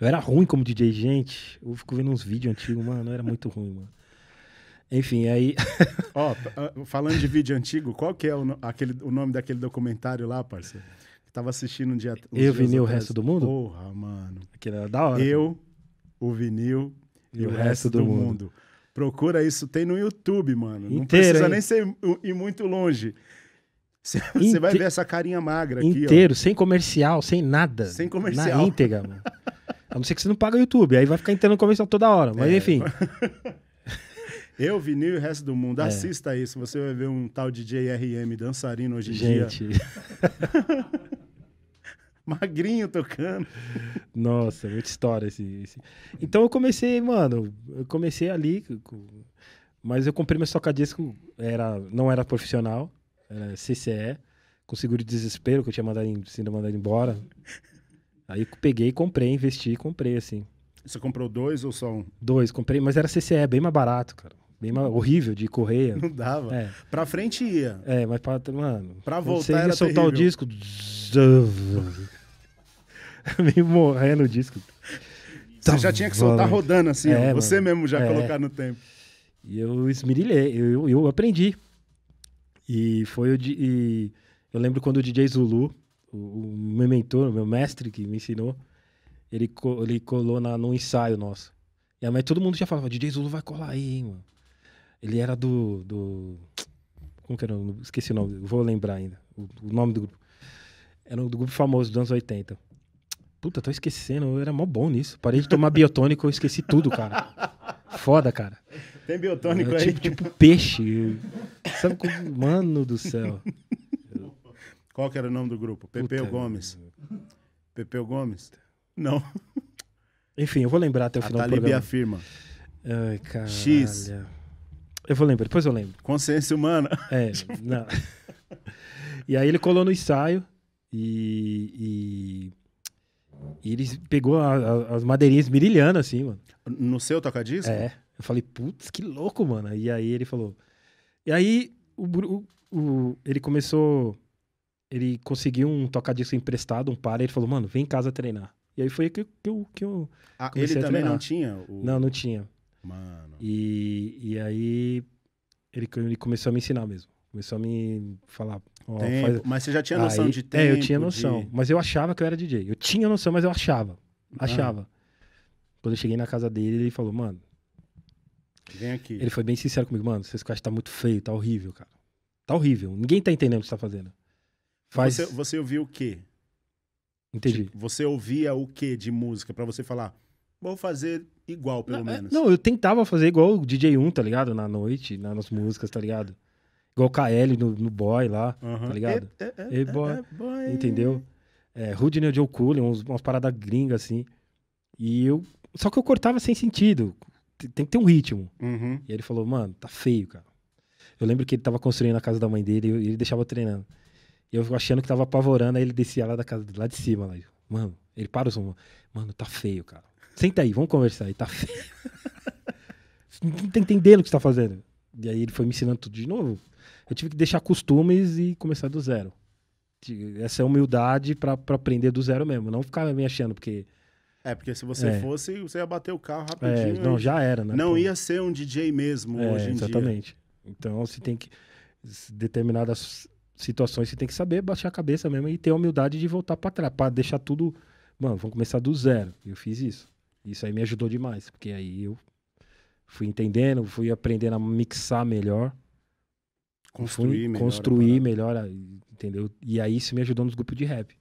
Eu era ruim como DJ, gente. Eu fico vendo uns vídeos antigos, mano, eu era muito ruim, mano. Enfim, aí. Ó, ah, falando de vídeo antigo, qual que é o, aquele, o nome daquele documentário lá, parceiro? Que tava assistindo um dia. Eu, Vinil, o resto do mundo? Porra, mano. Aquilo era da hora. Eu, o vinil e, o resto do, mundo. Procura isso, tem no YouTube, mano. Não Inteiro, precisa hein? nem ser ir muito longe. Você você vai Inte- ver essa carinha magra aqui, Inteiro, sem comercial, sem nada. Sem comercial. Na íntegra, mano. A não ser que você não paga o YouTube, aí vai ficar entrando comercial toda hora. Mas É. enfim. Eu, vinil e o resto do mundo. É. Assista isso, você vai ver um tal DJ RM dançarino hoje em dia. Gente, Magrinho tocando. nossa, muita história esse, esse. Então eu comecei, mano, eu comecei ali, mas eu comprei meu tocadisco, era, não era profissional, era CCE, com seguro de desespero, que eu tinha mandado, sido mandado embora. Aí eu peguei, comprei, investi e comprei, assim. Você comprou dois ou só um? Dois, comprei, mas era CCE, bem mais barato, cara. Bem mais horrível de correia. Não dava. É, Pra frente ia. é, mas pra, mano. Pra voltar você ia era soltar o disco. meio morrendo o disco. Você já tinha que soltar rodando assim, ó. É, Você mano. mesmo já É. colocar no tempo. E eu esmirilhei, eu, eu aprendi. E foi o. E eu lembro quando o DJ Zulu, o, o meu mentor, o meu mestre que me ensinou, ele, ele colou na, no ensaio nosso. E aí, mas todo mundo já falava, DJ Zulu vai colar aí, hein, mano. Ele era do. do como que era? Esqueci o nome, vou lembrar ainda. O, o nome do grupo. Era do grupo famoso dos anos 80. Puta, tô esquecendo, eu era mó bom nisso. Parei de tomar biotônico, eu esqueci tudo, cara. Foda, cara. Tem biotônico É aí? tipo, tipo peixe. Sabe como... Mano do céu. Qual que era o nome do grupo? Pepeu Puta, Gomes. Pepeu Gomes? Não. Enfim, eu vou lembrar até o A final do Talib programa. afirma. Ai, caralho. X. Eu vou lembrar, depois eu lembro. Consciência humana. É, não. E aí ele colou no ensaio e... E, e ele pegou a- a- as madeirinhas brilhando assim, mano. No seu tocadisco? É. Eu falei, putz, que louco, mano. E aí ele falou. E aí o, o- o- ele começou. Ele conseguiu um tocadisco emprestado, um par, e ele falou, mano, vem em casa treinar. E aí foi que, que, eu, que eu. Ah, ele também treinar. não tinha? O... Não, não tinha. Mano. E, e aí ele, ele começou a me ensinar mesmo. Começou a me falar. Tempo. faz- Mas você já tinha noção Aí- de tempo? É, eu tinha noção. de- Mas eu achava que eu era DJ. Eu tinha noção, mas eu achava. Ah. Achava. Quando eu cheguei na casa dele, ele falou, mano. Vem aqui. Ele foi bem sincero comigo, mano. Você acha que tá muito feio, tá horrível, cara. Tá horrível. Ninguém tá entendendo o que você tá fazendo. Faz. Você, você ouviu o quê? Entendi. Tipo, você ouvia o quê de música pra você falar? Vou fazer igual, pelo não, é- menos. não, eu tentava fazer igual o DJ1, tá ligado? Na noite, na- nas músicas, tá ligado? Igual o KL no, no boy lá, Aham. tá ligado? É, é, é, Ei, boy. é, boy. entendeu? É, Rudney Joe Cooley, uns, umas paradas gringas assim. E eu. Só que eu cortava sem sentido. Tem que ter um ritmo. Uhum. E ele falou, mano, tá feio, cara. Eu lembro que ele tava construindo a casa da mãe dele e ele deixava treinando. E eu achando que tava apavorando, aí ele descia lá da casa, lá de cima. Lá. Mano, ele para o som. Mano, tá feio, cara. Senta aí, vamos conversar aí, tá feio. Não tá entendendo o que você tá fazendo. E aí ele foi me ensinando tudo de novo. Eu tive que deixar costumes e começar do zero. Essa é humildade pra, pra aprender do zero mesmo. Não ficar me achando, porque. É, porque se você É. fosse, você ia bater o carro É, rapidinho. não, e já era, né? não Pô. ia ser um DJ mesmo É, hoje em dia. exatamente. Então você tem que. Determinadas situações você tem que saber baixar a cabeça mesmo e ter a humildade de voltar pra trás, pra deixar tudo. Mano, vamos começar do zero. Eu fiz isso. Isso aí me ajudou demais, porque aí eu fui entendendo, fui aprendendo a mixar melhor, Construir fui melhor. construir melhor, entendeu? E aí isso me ajudou nos grupos de rap.